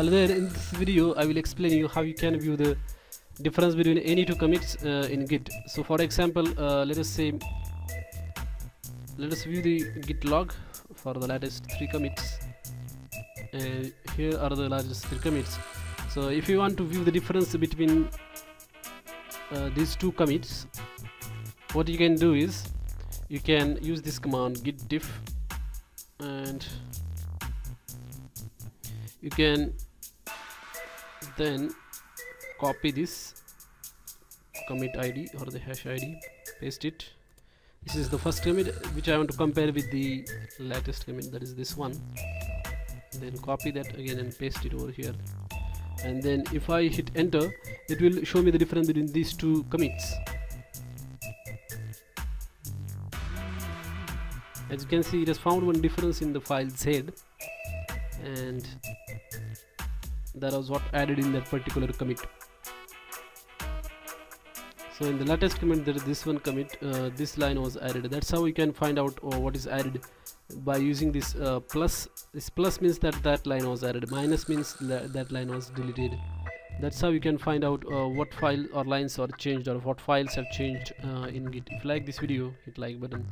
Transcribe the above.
Hello there, in this video I will explain you how you can view the difference between any two commits uh, in git. So for example uh, let us say let us view the git log for the latest three commits. Here are the largest three commits. So if you want to view the difference between uh, these two commits what you can do is you can use this command git diff and you can then copy this commit id or the hash id paste it. This is the first commit which I want to compare with the latest commit that is this one. Then copy that again and paste it over here. And then if I hit enter it will show me the difference between these two commits. As you can see it has found one difference in the file head and that was what added in that particular commit. So in the latest commit there is this one commit uh, this line was added. That's how we can find out uh, what is added by using this uh, plus this plus means that that line was added. Minus means that, that line was deleted. That's how you can find out uh, what file or lines are changed or what files have changed uh, in git. If you like this video hit like button